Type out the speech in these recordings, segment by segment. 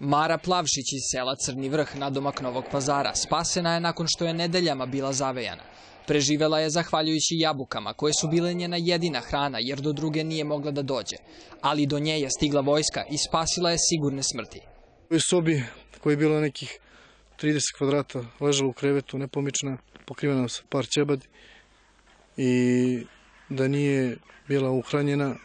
Mara Plavšić iz sela Crni vrh na domak Novog pazara spasena je nakon što je nedeljama bila zavejana. Preživela je zahvaljujući jabukama, koje su bile njena jedina hrana jer do druge nije mogla da dođe. Ali do nje je stigla vojska i spasila je sigurne smrti. U sobi koja je bila nekih 30 kvadrata ležala u krevetu, nepomična, pokrivena sa par ćebadi i da nije bila uhranjena.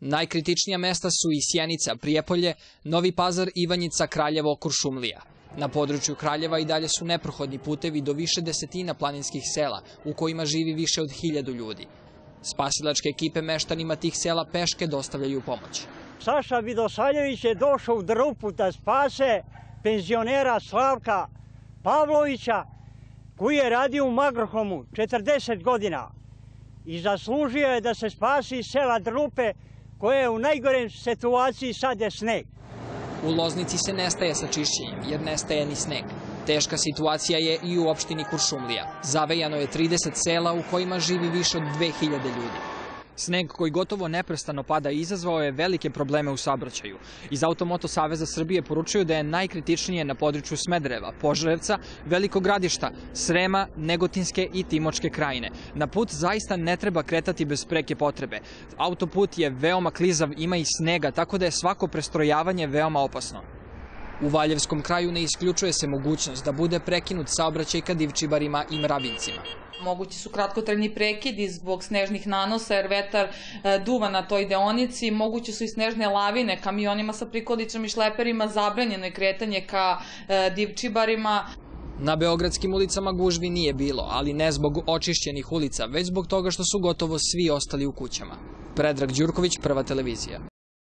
Najkritičnija mesta su i Sjenica, Prijepolje, Novi Pazar, Ivanjica, Kraljevo, Kuršumlija. Na području Kraljeva i dalje su neprohodni putevi do više desetina planinskih sela u kojima živi više od hiljadu ljudi. Spasilačke ekipe meštanima tih sela peške dostavljaju pomoć. Saša Vidosaljević je došao u Drupu da spase penzionera Slavka Pavlovića koji je radio u Magrohomu 40 godina i zaslužio je da se spasi sela Drupe koje je u najgorem situaciji sad je sneg. U Loznici se nestaje sa čišćenjem jer nestaje ni sneg. Teška situacija je i u opštini Kuršumlija. Zavejano je 30 sela u kojima živi više od 2000 ljudi. Sneg koji gotovo neprestano pada izazvao je velike probleme u saobraćaju. Iz Automoto Saveza Srbije poručuju da je najkritičnije na području Smedereva, Požarevca, Velikog gradišta, Srema, Negotinske i Timočke krajine. Na put zaista ne treba kretati bez preke potrebe. Autoput je veoma klizav, ima i snega, tako da je svako prestrojavanje veoma opasno. U Valjevskom kraju ne isključuje se mogućnost da bude prekinut saobraćaj ka divčibarima i mravincima. Mogući su kratkotrajni prekidi zbog snežnih nanosa jer vetar e, duva na toj deonici. Moguće su i snežne lavine kamionima sa prikoličama i šleperima. Zabranjeno je kretanje ka e, divčibarima. Na beogradskim ulicama gužvi nije bilo, ali ne zbog očišćenih ulica, već zbog toga što su gotovo svi ostali u kućama. Predrag Đurković, Prva televizija.